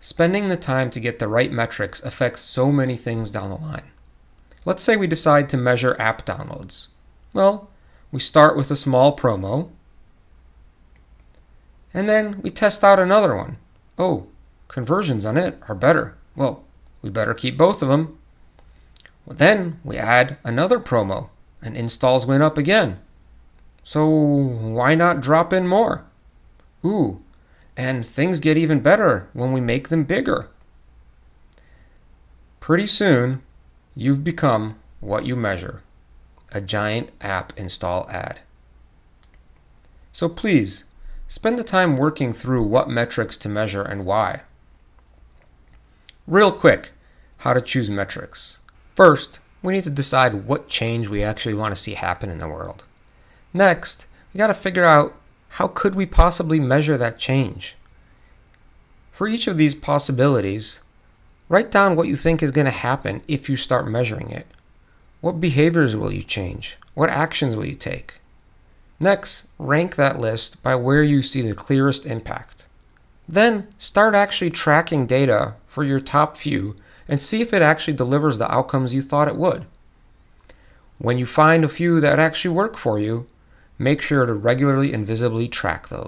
spending the time to get the right metrics affects so many things down the line. Let's say we decide to measure app downloads. Well, we start with a small promo, and then we test out another one. Oh, conversions on it are better. Well, we better keep both of them. Well, then we add another promo, and installs went up again. So why not drop in more? Ooh, and things get even better when we make them bigger. Pretty soon, you've become what you measure a giant app install ad. So please, spend the time working through what metrics to measure and why. Real quick, how to choose metrics. First, we need to decide what change we actually want to see happen in the world. Next, we got to figure out how could we possibly measure that change. For each of these possibilities, write down what you think is going to happen if you start measuring it. What behaviors will you change? What actions will you take? Next, rank that list by where you see the clearest impact. Then, start actually tracking data for your top few and see if it actually delivers the outcomes you thought it would. When you find a few that actually work for you, make sure to regularly and visibly track those.